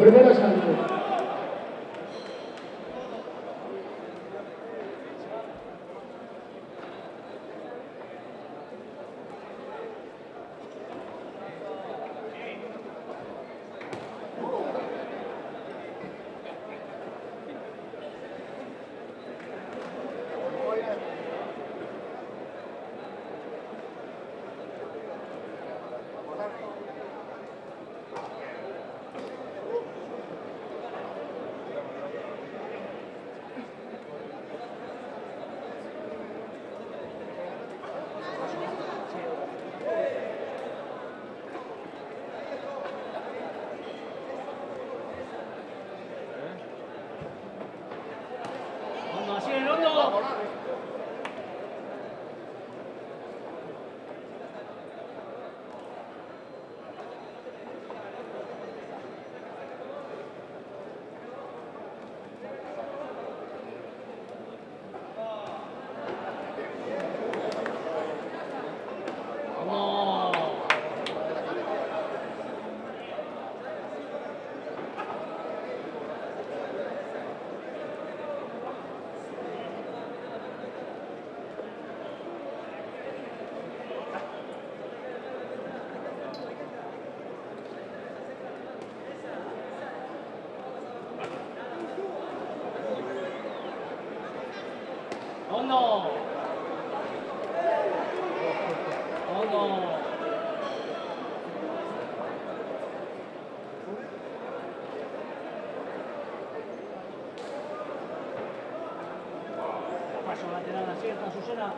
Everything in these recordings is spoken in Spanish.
Primeira Hondo. Hondo. Paso lateral acierta. Susana,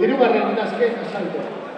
Hirugarren azken asalto.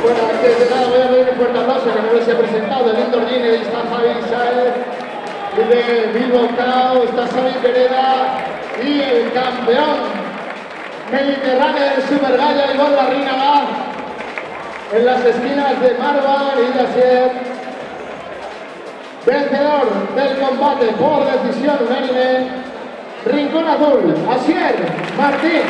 Bueno, antes de nada voy a pedir un fuerte aplauso que no les he presentado. Indoor Gine Javi Saez, de Bilbo Cao, está y el campeón mediterráneo del Super Gallo, Iván Larrínaga, en las esquinas de Marwan y Yasier. Vencedor del combate por decisión unánime, Rincón Azul, Asier Martín.